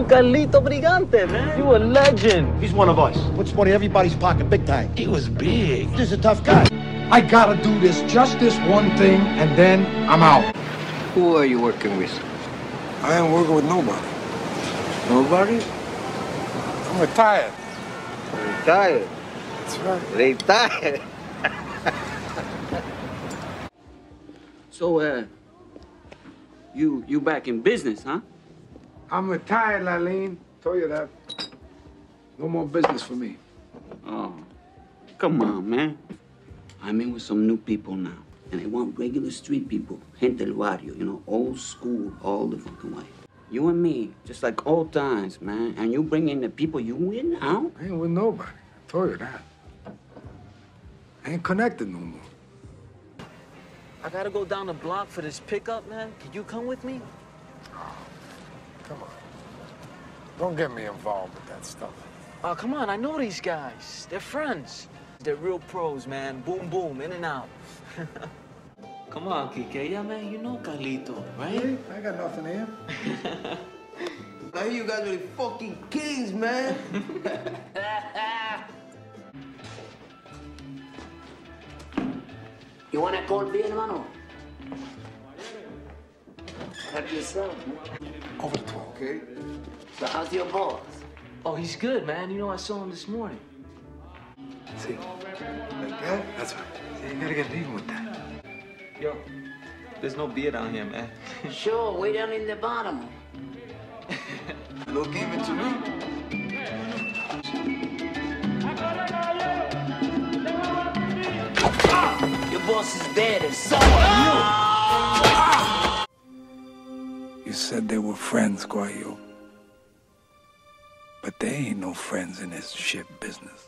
You Carlito Brigante, man. You a legend. He's one of us. Puts money in everybody's pocket, big time. He was big. He's a tough guy. I gotta do this, just this one thing, and then I'm out. Who are you working with? I ain't working with nobody. Nobody? I'm retired. Retired. That's right. Retired. So, uh, you you back in business, huh? I'm retired, Lalin. Told you that. No more business for me. Oh, come on, man. I'm in with some new people now, and they want regular street people, gente del barrio, you know, old school, all the fucking way. You and me, just like old times, man. And you bring in the people you with now. I ain't with nobody. I told you that. I ain't connected no more. I gotta go down the block for this pickup, man. Can you come with me? Come on. Don't get me involved with that stuff. Oh, come on. I know these guys. They're friends. They're real pros, man. Boom, boom, in and out. come on, Kike. Yeah, man. You know Carlito, right? I got nothing here. I hear you guys are the fucking kings, man. You want a cold beer, hermano? Help yourself. Over the 12. Okay. So how's your boss? Oh, he's good, man. You know, I saw him this morning. See? Like that? That's right. See, you gotta get even with that. Yo, there's no beer down here, man. Sure, way down in the bottom. Look even to me. Your boss is bad and so are You said they were friends, Guayo. But they ain't no friends in this shit business.